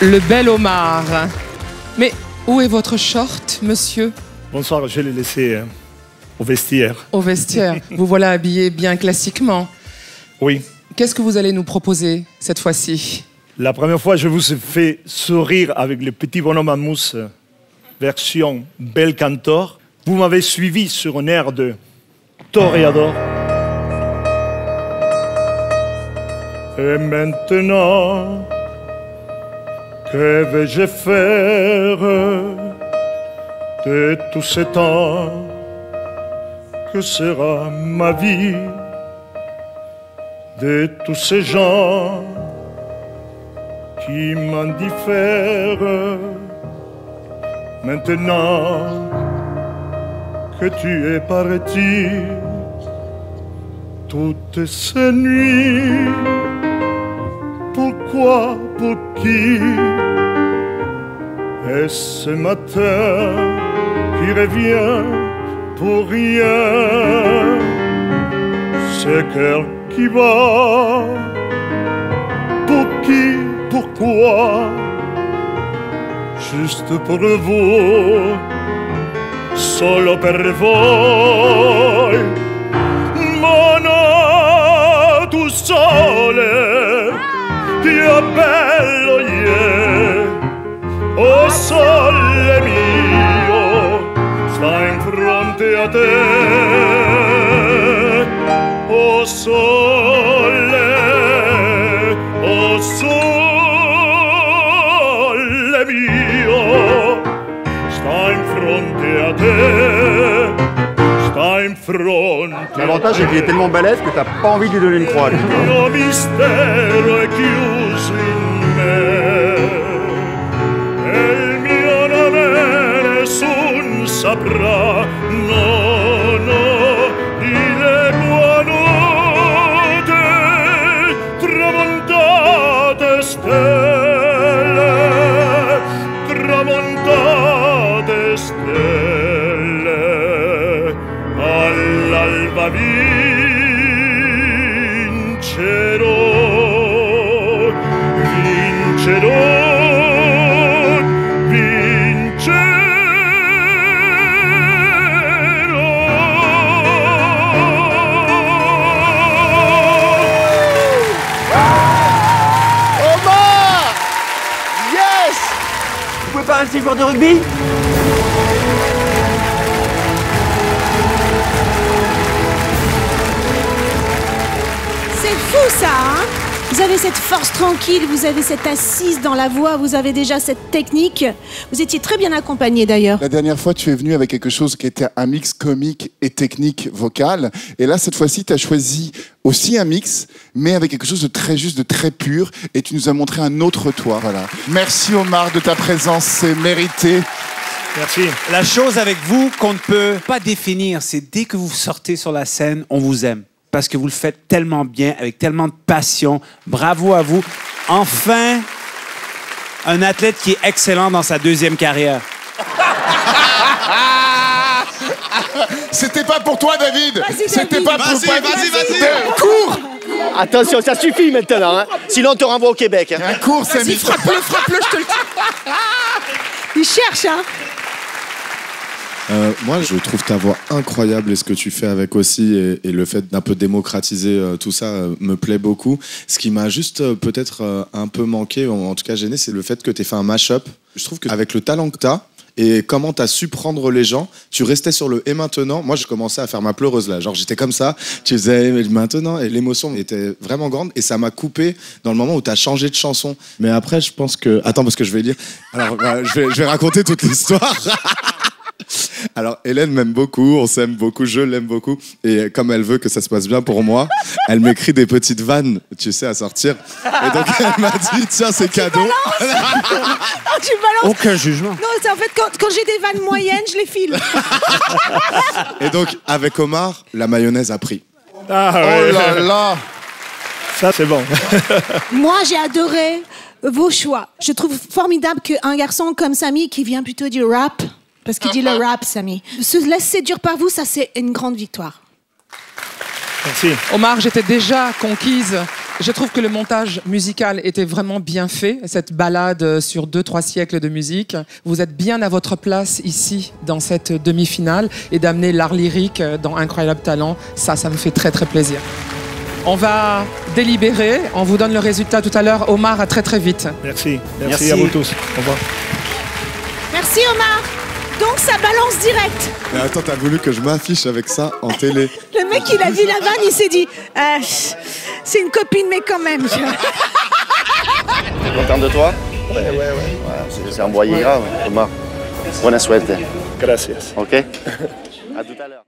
Le bel Omar. Mais où est votre short, monsieur Bonsoir, je l'ai laissé euh, au vestiaire. Au vestiaire. vous voilà habillé bien classiquement. Oui. Qu'est-ce que vous allez nous proposer cette fois-ci La première fois, je vous ai fait sourire avec le petit bonhomme à mousse, version Bel Cantor. Vous m'avez suivi sur un air de Toreador. Et maintenant, que vais-je faire de tout ce temps Que sera ma vie de tous ces gens qui m'indiffèrent Maintenant que tu es parti, toutes ces nuits, pourquoi, pour qui Et ce matin qui revient pour rien, ce cœur qui bat, pour qui, pourquoi, juste pour vous, solo per voi, Bello yeah, oh sole mio, sta in fronte a te, oh sole, L'avantage, c'est qu'il est tellement balèze que t'as pas envie de lui donner une croix. lui. la vincerò, vincerò. Vous pouvez pas un petit cours de rugby? Fou ça, hein Vous avez cette force tranquille, vous avez cette assise dans la voix, vous avez déjà cette technique. Vous étiez très bien accompagné d'ailleurs. La dernière fois, tu es venu avec quelque chose qui était un mix comique et technique vocal. Et là, cette fois-ci, tu as choisi aussi un mix, mais avec quelque chose de très juste, de très pur. Et tu nous as montré un autre toi. Voilà. Merci Omar de ta présence, c'est mérité. Merci. La chose avec vous qu'on ne peut pas définir, c'est dès que vous sortez sur la scène, on vous aime. Parce que vous le faites tellement bien, avec tellement de passion. Bravo à vous. Enfin, un athlète qui est excellent dans sa deuxième carrière. C'était pas pour toi, David. Vas-y, C'était David. pas pour Vas-y, toi. vas-y, vas-y. Euh, Cours Attention, ça suffit maintenant, hein. sinon on te renvoie au Québec. hein. Un cours, Samy. Frappe-le, frappe-le, je te le dis. Il cherche, hein Euh, moi, je trouve ta voix incroyable et ce que tu fais avec aussi et, et le fait d'un peu démocratiser euh, tout ça euh, me plaît beaucoup. Ce qui m'a juste peut-être un peu manqué, ou en tout cas gêné, c'est le fait que tu aies fait un mash-up. Je trouve qu'avec le talent que tu as et comment tu as su prendre les gens, tu restais sur le et maintenant. Moi, je commençais à faire ma pleureuse là. Genre, j'étais comme ça, tu faisais et maintenant et l'émotion était vraiment grande et ça m'a coupé dans le moment où tu as changé de chanson. Mais après, je pense que. Attends, parce que je vais dire. Alors, bah, je, vais, je vais raconter toute l'histoire. Alors, Hélène m'aime beaucoup, on s'aime beaucoup, je l'aime beaucoup. Et comme elle veut que ça se passe bien pour moi, elle m'écrit des petites vannes, tu sais, à sortir. Et donc, elle m'a dit, tiens, c'est cadeau. Oh, tu balances Aucun jugement. Non, c'est en fait quand, quand j'ai des vannes moyennes, je les file. Et donc, avec Omar, la mayonnaise a pris. Ah Oh là là Ça, c'est bon. Moi, j'ai adoré vos choix. Je trouve formidable qu'un garçon comme Samy, qui vient plutôt du rap, parce qu'il dit le rap, Samy, se laisse séduire par vous, ça c'est une grande victoire. Merci. Omar, j'étais déjà conquise Je trouve que le montage musical était vraiment bien fait. Cette balade sur deux, trois siècles de musique. Vous êtes bien à votre place ici, dans cette demi-finale, et d'amener l'art lyrique dans Incroyable Talent. Ça, ça me fait très, très plaisir. On va délibérer. On vous donne le résultat tout à l'heure. Omar, à très, très vite. Merci. Merci, Merci. à vous tous. Au revoir. Merci Omar. Donc ça balance direct. Mais attends, t'as voulu que je m'affiche avec ça en télé Le mec, il a vu la vanne, il s'est dit, euh, c'est une copine, mais quand même. tu vois. T'es content de toi Ouais, ouais, ouais. c'est- c'est un boyer grave, Omar. Buena suerte, Gracias. ok À tout à l'heure.